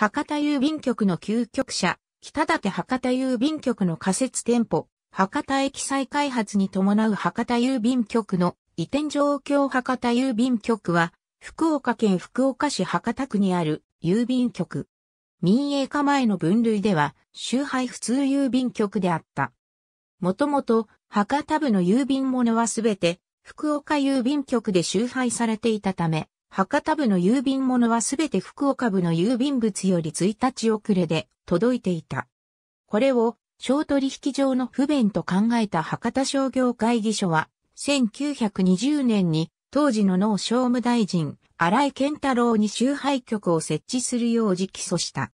博多郵便局の旧局舎、北舘博多郵便局の仮設店舗、博多駅再開発に伴う博多郵便局の移転状況博多郵便局は、福岡県福岡市博多区にある郵便局。民営化前の分類では、周配普通郵便局であった。もともと、博多部の郵便物はすべて、福岡郵便局で集配されていたため、博多部の郵便物はすべて福岡部の郵便物より1日遅れで届いていた。これを小取引上の不便と考えた博多商業会議所は、1920年に当時の農商務大臣、荒井健太郎に集配局を設置するよう直訴した。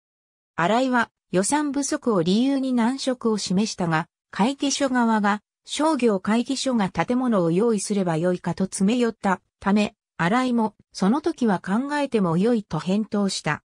荒井は予算不足を理由に難色を示したが、会議所側が商業会議所が建物を用意すればよいかと詰め寄ったため、荒井もその時は考えても良いと返答した。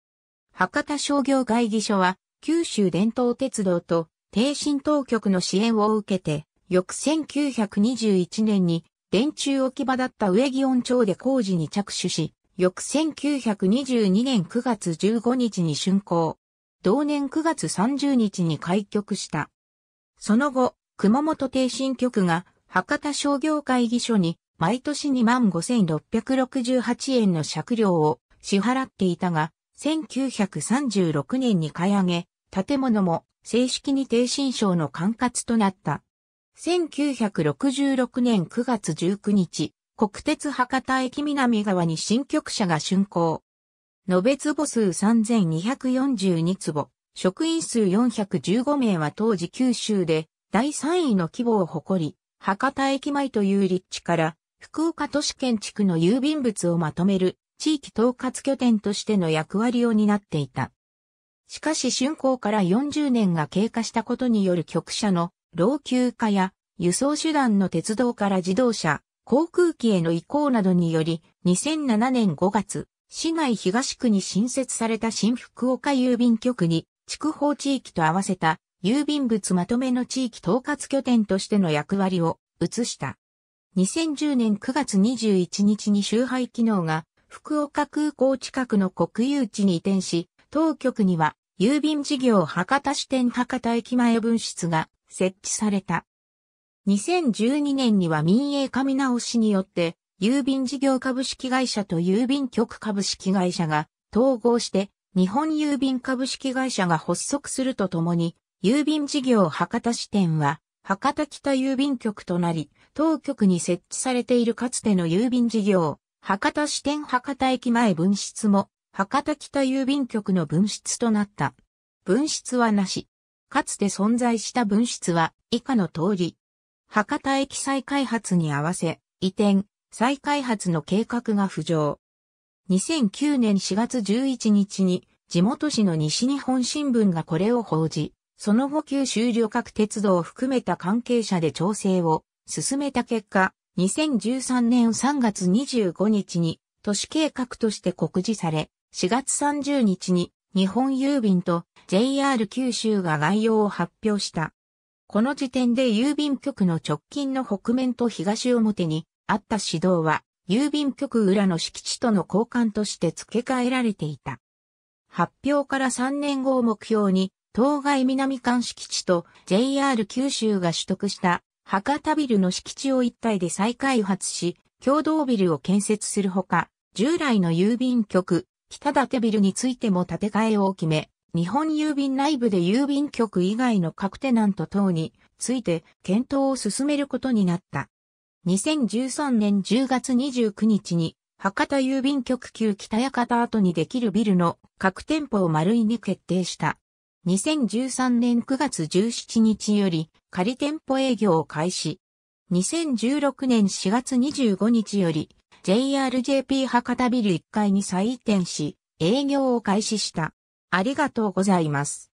博多商業会議所は九州伝統鉄道と低新当局の支援を受けて、翌1921年に電柱置き場だった上木温町で工事に着手し、翌1922年9月15日に竣工。同年9月30日に開局した。その後、熊本低新局が博多商業会議所に毎年25,668円の借料を支払っていたが、1936年に買い上げ、建物も正式に低新省の管轄となった。1966年9月19日、国鉄博多駅南側に新局舎が竣工。延べ坪数3242坪、職員数415名は当時九州で第3位の規模を誇り、博多駅前という立地から福岡都市建築の郵便物をまとめる地域統括拠点としての役割を担っていた。しかし竣工から40年が経過したことによる局舎の老朽化や輸送手段の鉄道から自動車、航空機への移行などにより2007年5月、市内東区に新設された新福岡郵便局に筑豊地域と合わせた郵便物まとめの地域統括拠点としての役割を移した。2010年9月21日に集配機能が福岡空港近くの国有地に移転し、当局には郵便事業博多支店博多駅前分室が設置された。2012年には民営化見直しによって郵便事業株式会社と郵便局株式会社が統合して日本郵便株式会社が発足するとともに郵便事業博多支店は博多北郵便局となり当局に設置されているかつての郵便事業、博多支店博多駅前分室も、博多北郵便局の分室となった。分室はなし。かつて存在した分室は以下の通り。博多駅再開発に合わせ、移転、再開発の計画が浮上。2009年4月11日に地元紙の西日本新聞がこれを報じ、その後九州旅客鉄道を含めた関係者で調整を進めた結果、2013年3月25日に都市計画として告示され、4月30日に日本郵便と JR 九州が概要を発表した。この時点で郵便局の直近の北面と東表にあった指導は、郵便局裏の敷地との交換として付け替えられていた。発表から3年後を目標に、当該南館敷地と JR 九州が取得した博多ビルの敷地を一体で再開発し、共同ビルを建設するほか、従来の郵便局、北立ビルについても建て替えを決め、日本郵便内部で郵便局以外の各テナント等について検討を進めることになった。2013年10月29日に博多郵便局旧北屋形跡にできるビルの各店舗を丸いに決定した。2013年9月17日より仮店舗営業を開始。2016年4月25日より JRJP 博多ビル1階に再移転し営業を開始した。ありがとうございます。